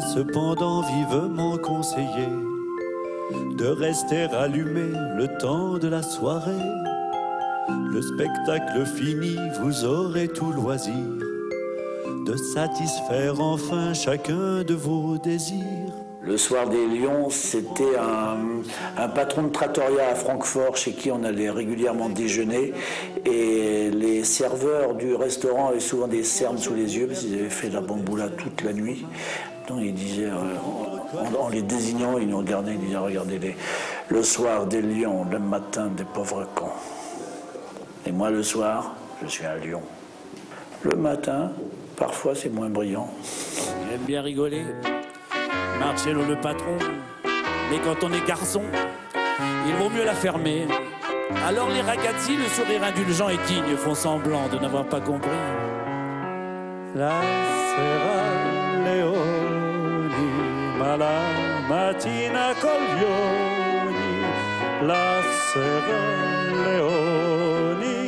cependant vivement conseillé de rester allumé le temps de la soirée. Le spectacle fini, vous aurez tout loisir de satisfaire enfin chacun de vos désirs. Le soir des Lions, c'était un, patron de trattoria à Francfort chez qui on allait régulièrement déjeuner. Et les serveurs du restaurant avaient souvent des cernes sous les yeux parce qu'ils avaient fait de la bamboula toute la nuit. Ils disaient, euh, en, les désignant, ils nous regardaient, ils disaient Regardez, les, le soir des lions, le matin des pauvres cons. Et moi, le soir, je suis un lion. Le matin, parfois, c'est moins brillant. J'aime bien rigoler. Marcello le patron. Mais quand on est garçon, il vaut mieux la fermer. Alors les ragazzi, le sourire indulgent et digne, font semblant de n'avoir pas compris. La sera leoni, alla mattina colvioni, la sera leoni.